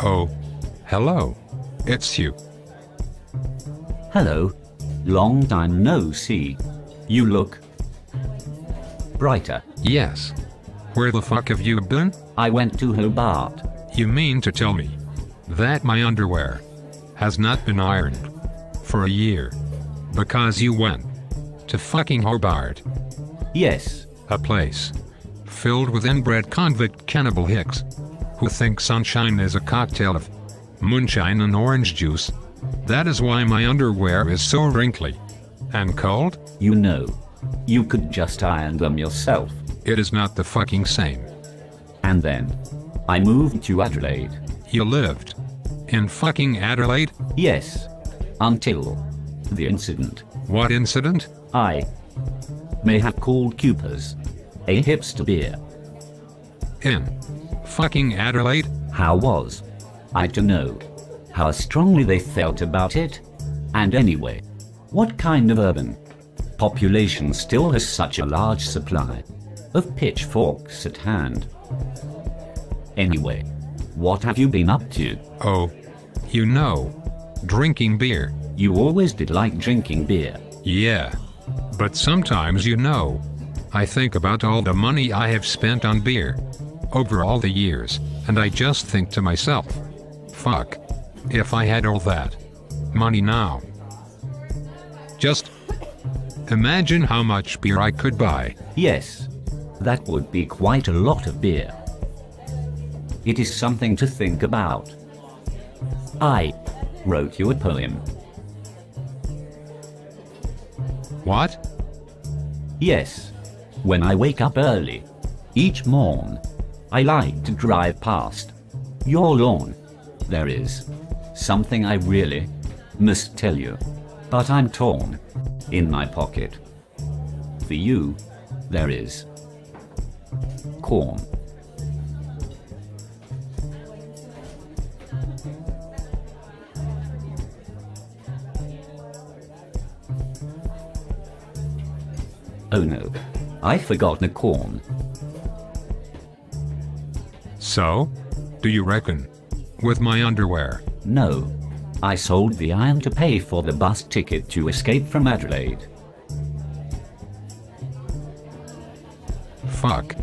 Oh. Hello. It's you. Hello. Long time no see. You look brighter. Yes. Where the fuck have you been? I went to Hobart. You mean to tell me that my underwear has not been ironed for a year because you went to fucking Hobart, Yes. a place filled with inbred convict cannibal hicks who think sunshine is a cocktail of moonshine and orange juice. That is why my underwear is so wrinkly and cold. You know. You could just iron them yourself. It is not the fucking same. And then I moved to Adelaide. You lived in fucking Adelaide? Yes. Until the incident. What incident? I may have called Cooper's a hipster beer. In fucking Adelaide? How was I to know how strongly they felt about it? And anyway, what kind of urban population still has such a large supply of pitchforks at hand? Anyway, what have you been up to? Oh, you know, drinking beer. You always did like drinking beer. Yeah. But sometimes you know, I think about all the money I have spent on beer over all the years, and I just think to myself, fuck, if I had all that money now. Just imagine how much beer I could buy. Yes, that would be quite a lot of beer. It is something to think about. I wrote you a poem. What? Yes, when I wake up early, each morn, I like to drive past your lawn. There is something I really must tell you, but I'm torn in my pocket. For you, there is corn. Oh no, I forgot the corn. So? Do you reckon? With my underwear? No, I sold the iron to pay for the bus ticket to escape from Adelaide. Fuck.